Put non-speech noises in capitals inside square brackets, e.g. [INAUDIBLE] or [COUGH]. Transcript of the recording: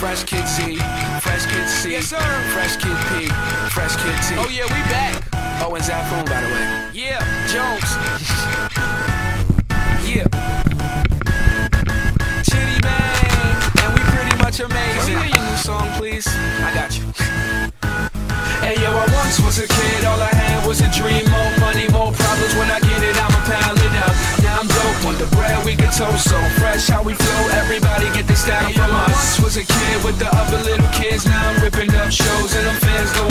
Fresh Kid Z, Fresh Kid C, Yes, sir. Fresh Kid P, Fresh Kid T. Oh yeah, we back. Oh, and Zafoon, by the way. Yeah, Jones. [LAUGHS] Yeah. Chitty Bang, and we pretty much amazing. Can we hear your new song, please? I got you. [LAUGHS] Hey yo, I once was a kid, all I had was a dream. More money, more problems. When I get so so fresh how we flow. Everybody get this down from us. Was a kid with the other little kids. Now i'm ripping up shows and i'm fans going